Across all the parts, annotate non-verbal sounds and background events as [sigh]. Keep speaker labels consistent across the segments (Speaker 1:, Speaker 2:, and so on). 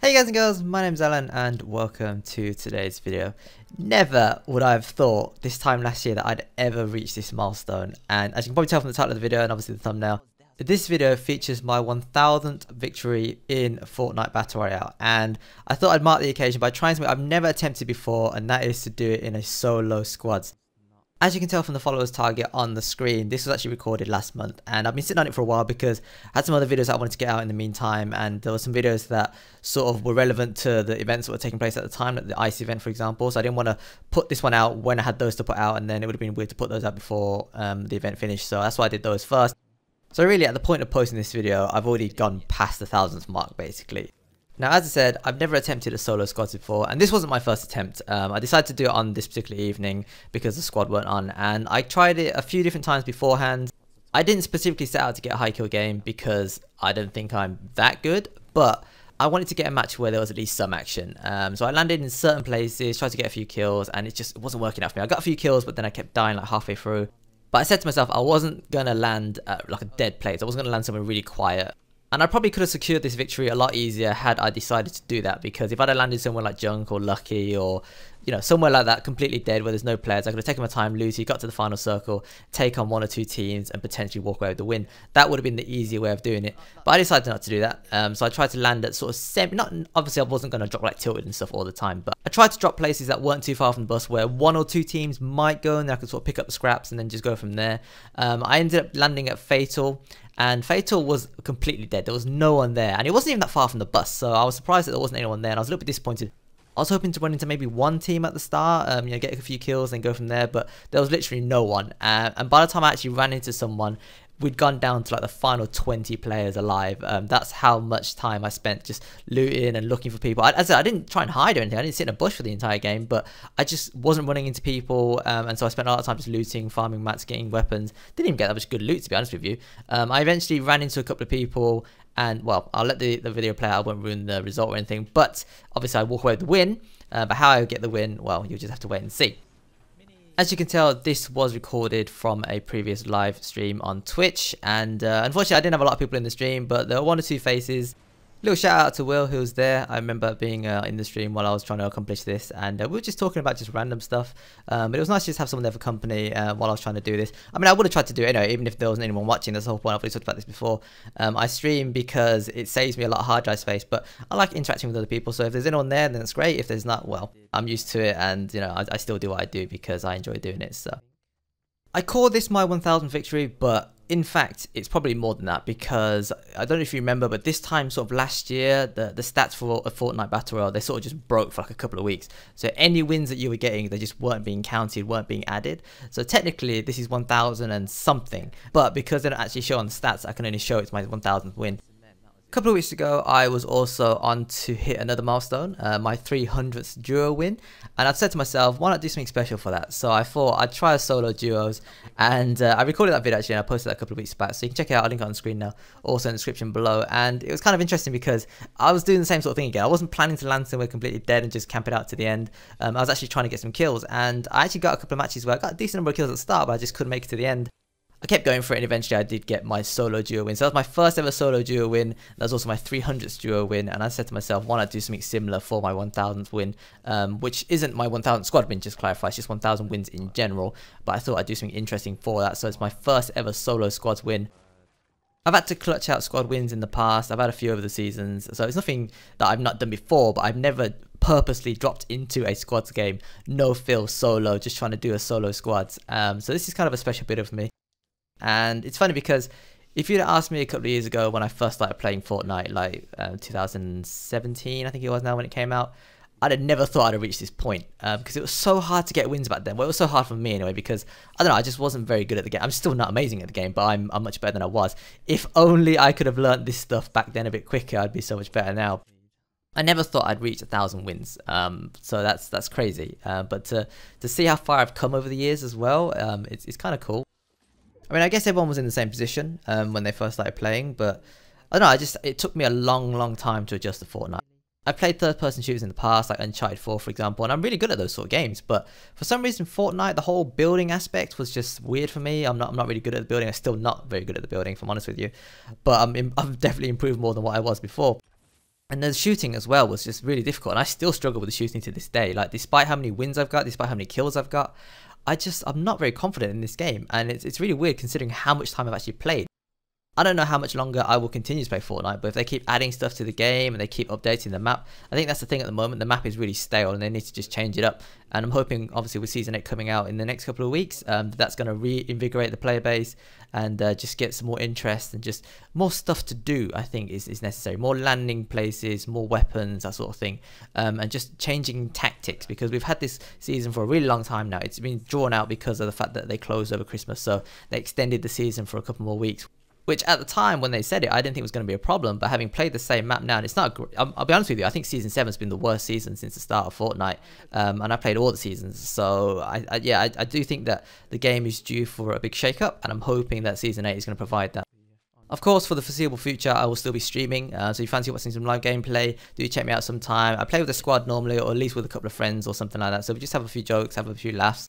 Speaker 1: Hey guys and girls, my name's Alan and welcome to today's video. Never would I have thought this time last year that I'd ever reach this milestone and as you can probably tell from the title of the video and obviously the thumbnail, this video features my 1000th victory in Fortnite Battle Royale and I thought I'd mark the occasion by trying something I've never attempted before and that is to do it in a solo squads. As you can tell from the followers target on the screen, this was actually recorded last month and I've been sitting on it for a while because I had some other videos I wanted to get out in the meantime and there were some videos that sort of were relevant to the events that were taking place at the time, like the ICE event for example, so I didn't want to put this one out when I had those to put out and then it would have been weird to put those out before um, the event finished, so that's why I did those first. So really at the point of posting this video, I've already gone past the thousandth mark basically. Now, as I said, I've never attempted a solo squad before, and this wasn't my first attempt. Um, I decided to do it on this particular evening because the squad weren't on, and I tried it a few different times beforehand. I didn't specifically set out to get a high kill game because I don't think I'm that good, but I wanted to get a match where there was at least some action. Um, so I landed in certain places, tried to get a few kills, and it just wasn't working out for me. I got a few kills, but then I kept dying like halfway through. But I said to myself, I wasn't going to land at like a dead place. I wasn't going to land somewhere really quiet. And I probably could have secured this victory a lot easier had I decided to do that because if I'd have landed somewhere like Junk or Lucky or you know somewhere like that completely dead where there's no players, I could have taken my time, looted, got to the final circle, take on one or two teams and potentially walk away with the win. That would have been the easier way of doing it. But I decided not to do that. Um, so I tried to land at sort of semi, not obviously I wasn't going to drop like tilted and stuff all the time, but I tried to drop places that weren't too far from the bus where one or two teams might go and I could sort of pick up the scraps and then just go from there. Um, I ended up landing at Fatal and Fatal was completely dead. There was no one there, and it wasn't even that far from the bus, so I was surprised that there wasn't anyone there, and I was a little bit disappointed. I was hoping to run into maybe one team at the start, um, you know, get a few kills and go from there, but there was literally no one. Uh, and by the time I actually ran into someone, we'd gone down to like the final 20 players alive. Um, that's how much time I spent just looting and looking for people. I, as I said, I didn't try and hide or anything. I didn't sit in a bush for the entire game, but I just wasn't running into people. Um, and so I spent a lot of time just looting, farming mats, getting weapons. Didn't even get that much good loot, to be honest with you. Um, I eventually ran into a couple of people and well, I'll let the, the video play out. I won't ruin the result or anything, but obviously I walk away with the win. Uh, but how I get the win, well, you'll just have to wait and see. As you can tell, this was recorded from a previous live stream on Twitch, and uh, unfortunately I didn't have a lot of people in the stream, but there were one or two faces Little shout out to Will who was there. I remember being uh, in the stream while I was trying to accomplish this, and uh, we were just talking about just random stuff. Um, but it was nice to just have someone there for company uh, while I was trying to do this. I mean, I would have tried to do it anyway, even if there wasn't anyone watching. That's the whole point. I've already talked about this before. Um, I stream because it saves me a lot of hard drive space, but I like interacting with other people. So if there's anyone there, then it's great. If there's not, well, I'm used to it, and you know, I, I still do what I do because I enjoy doing it. So I call this my 1000 victory, but in fact, it's probably more than that because I don't know if you remember, but this time, sort of last year, the, the stats for a Fortnite Battle Royale, they sort of just broke for like a couple of weeks. So any wins that you were getting, they just weren't being counted, weren't being added. So technically, this is 1000 and something. But because they don't actually show on the stats, I can only show it's my 1000th win. A couple of weeks ago, I was also on to hit another milestone, uh, my 300th duo win, and I said to myself, why not do something special for that? So I thought I'd try a solo duos, and uh, I recorded that video actually, and I posted that a couple of weeks back, so you can check it out, I'll link it on the screen now, also in the description below, and it was kind of interesting because I was doing the same sort of thing again. I wasn't planning to land somewhere completely dead and just camp it out to the end. Um, I was actually trying to get some kills, and I actually got a couple of matches where I got a decent number of kills at the start, but I just couldn't make it to the end. I kept going for it and eventually I did get my solo duo win. So that was my first ever solo duo win. That was also my 300th duo win. And I said to myself, why not do something similar for my 1000th win, um, which isn't my 1000th squad win, just clarify, it's just 1000 wins in general. But I thought I'd do something interesting for that. So it's my first ever solo squad win. I've had to clutch out squad wins in the past. I've had a few over the seasons. So it's nothing that I've not done before, but I've never purposely dropped into a squads game, no fill solo, just trying to do a solo squads. Um, so this is kind of a special bit of me. And it's funny because if you'd asked me a couple of years ago when I first started playing Fortnite, like uh, 2017, I think it was now when it came out, I'd have never thought I'd have reached this point because um, it was so hard to get wins back then. Well, it was so hard for me anyway because I don't know, I just wasn't very good at the game. I'm still not amazing at the game, but I'm, I'm much better than I was. If only I could have learned this stuff back then a bit quicker, I'd be so much better now. I never thought I'd reach a thousand wins, um, so that's that's crazy. Uh, but to to see how far I've come over the years as well, um, it's it's kind of cool. I mean, I guess everyone was in the same position um, when they first started playing, but I don't know. I just it took me a long, long time to adjust to Fortnite. I played third-person shooters in the past, like Uncharted 4, for example, and I'm really good at those sort of games. But for some reason, Fortnite, the whole building aspect was just weird for me. I'm not, I'm not really good at the building. I'm still not very good at the building, if I'm honest with you. But I'm, I've definitely improved more than what I was before. and the shooting as well was just really difficult and i still struggle with the shooting to this day like despite how many wins i've got despite how many kills i've got i just i'm not very confident in this game and it's, it's really weird considering how much time i've actually played I don't know how much longer I will continue to play Fortnite, but if they keep adding stuff to the game and they keep updating the map, I think that's the thing at the moment. The map is really stale and they need to just change it up. And I'm hoping, obviously, with Season 8 coming out in the next couple of weeks, um, that's going to reinvigorate the player base and uh, just get some more interest and just more stuff to do, I think, is, is necessary. More landing places, more weapons, that sort of thing. Um, and just changing tactics because we've had this season for a really long time now. It's been drawn out because of the fact that they closed over Christmas. So they extended the season for a couple more weeks which at the time when they said it, I didn't think was going to be a problem. But having played the same map now, and it's not. I'll, I'll, be honest with you. I think season seven has been the worst season since the start of Fortnite, um, and I played all the seasons. So I, I yeah, I, I, do think that the game is due for a big shakeup, and I'm hoping that season eight is going to provide that. Of course, for the foreseeable future, I will still be streaming. Uh, so if you fancy watching some live gameplay, do check me out sometime. I play with a squad normally, or at least with a couple of friends or something like that. So we just have a few jokes, have a few laughs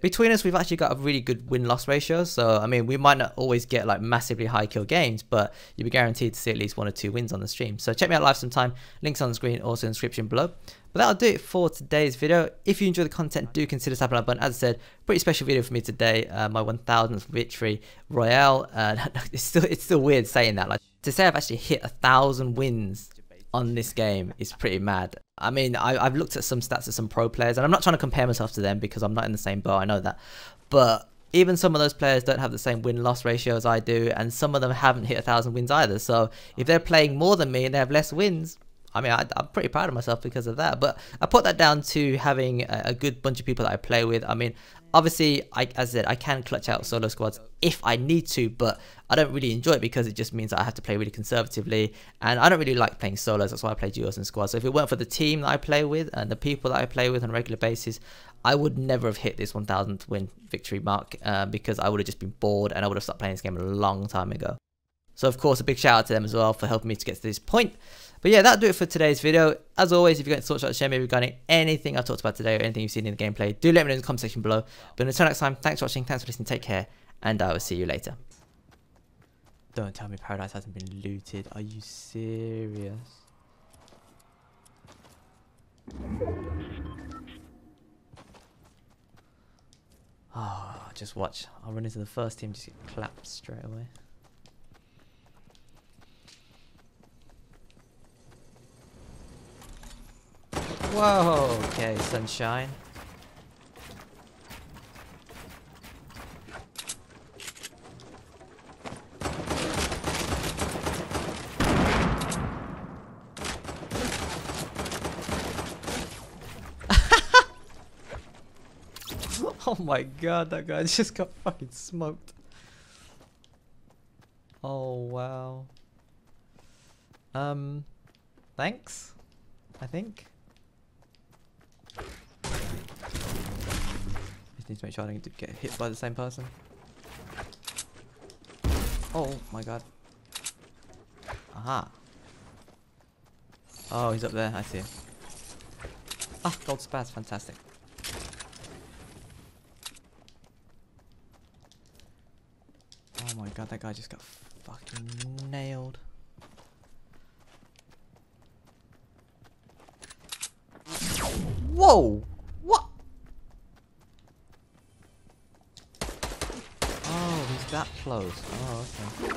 Speaker 1: between us, we've actually got a really good win-loss ratio. So, I mean, we might not always get like massively high kill games, but you'll be guaranteed to see at least one or two wins on the stream. So check me out live sometime. Links on the screen, also in the description below. But that'll do it for today's video. If you enjoy the content, do consider tapping that button. As I said, pretty special video for me today. Uh, my 1000th victory royale. Uh, [laughs] it's still it's still weird saying that. Like to say I've actually hit a thousand wins on this game is pretty mad. I mean, I, have looked at some stats of some pro players, and I'm not trying to compare myself to them because I'm not in the same boat. I know that, but even some of those players don't have the same win loss ratio as I do, and some of them haven't hit a thousand wins either. So if they're playing more than me and they have less wins, I mean, I, am pretty proud of myself because of that. But I put that down to having a, a, good bunch of people that I play with. I mean, obviously, I, as I said, I can clutch out solo squads if I need to, but I don't really enjoy it because it just means I have to play really conservatively. And I don't really like playing solos. That's why I play duos and squads. So if it weren't for the team that I play with and the people that I play with on a regular basis, I would never have hit this 1000th win victory mark uh, because I would have just been bored and I would have stopped playing this game a long time ago. So of course, a big shout out to them as well for helping me to get to this point. But yeah, that'll do it for today's video. As always, if you've got thoughts about share me regarding anything I've talked about today or anything you've seen in the gameplay, do let me know in the comment section below. But until next time, thanks for watching, thanks for listening, take care, and I will see you later. Don't tell me Paradise hasn't been looted. Are you serious? Oh, just watch. I'll run into the first team, just get clapped straight away. Whoa, okay, sunshine. [laughs] oh my god, that guy [laughs] just got fucking smoked. Oh wow. Um, thanks, I think. Just need to make sure I don't get hit by the same person. Oh my god. Aha. Oh, he's up there. I see him. Ah, gold spaz. Fantastic. Oh my god, that guy just got fucking nailed. Whoa! What? Oh, he's that close. Oh, okay.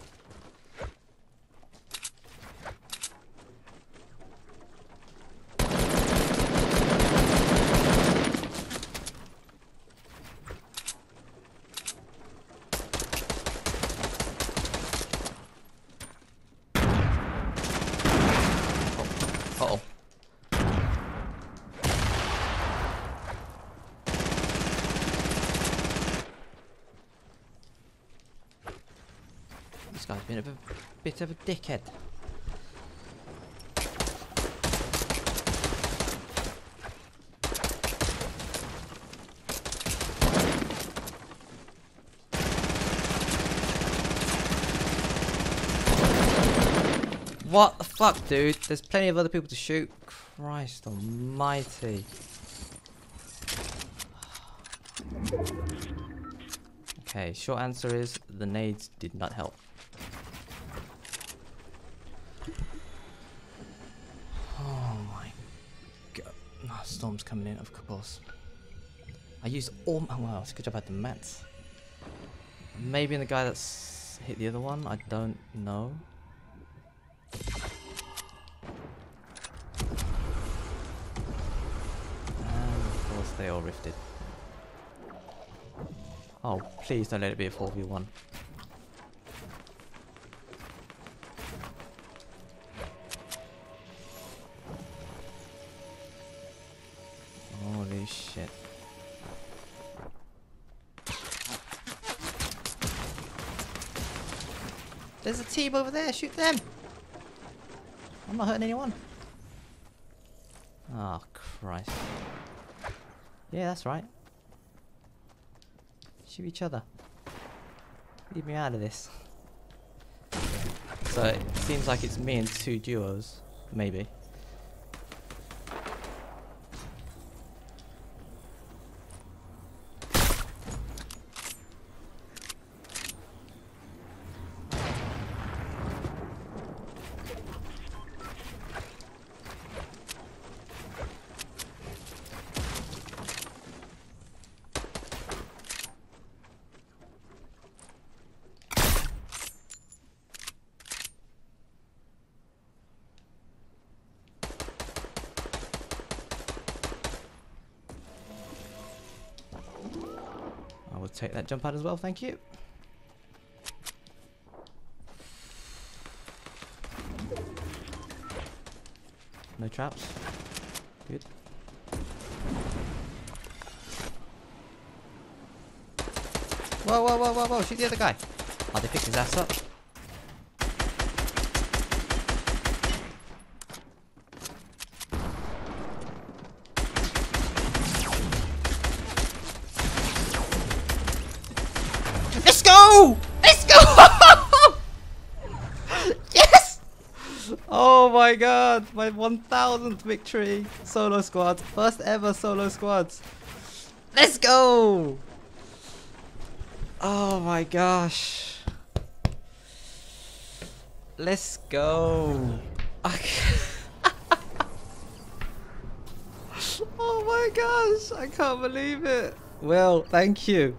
Speaker 1: been a bit of a dickhead. What the fuck, dude? There's plenty of other people to shoot. Christ almighty. Okay, short answer is the nades did not help. Oh, storm's coming in, of course. I used all my. Wow, it's a good job I had the mats. Maybe in the guy that's hit the other one, I don't know. And of course they all rifted. Oh, please don't let it be a 4v1. There's a team over there, shoot them! I'm not hurting anyone. Oh, Christ. Yeah, that's right. Shoot each other. Leave me out of this. So it seems like it's me and two duos, maybe. Take that jump pad as well, thank you. No traps. Good. Whoa, whoa, whoa, whoa, whoa, shoot the other guy. Oh, they picked his ass up. Let's go! Let's go! yes! Oh my god, my 1000th victory. Solo squad. First ever solo squad. Let's go! Oh my gosh. Let's go. [laughs] oh my gosh, I can't believe it. Well, thank you.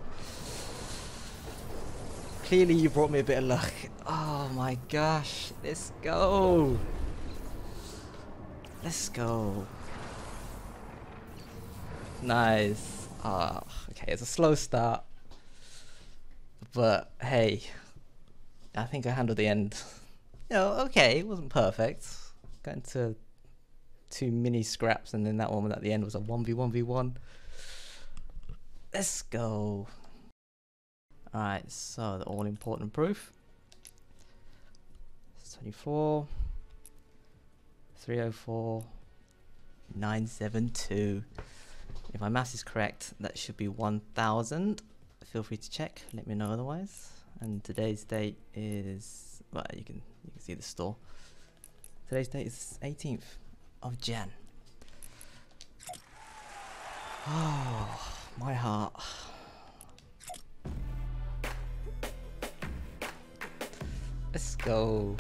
Speaker 1: Clearly you brought me a bit of luck. Oh my gosh, let's go. Let's go. Nice. Ah, okay, it's a slow start. But hey, I think I handled the end. You know, okay, it wasn't perfect. Got into two mini scraps and then that one at the end was a 1v1v1. Let's go. Alright, so the all important proof. It's 24, 304, 972. If my math is correct, that should be 1000. Feel free to check, let me know otherwise. And today's date is, well, you can, you can see the store. Today's date is 18th of Jan. Oh, [sighs] my heart. Let's go.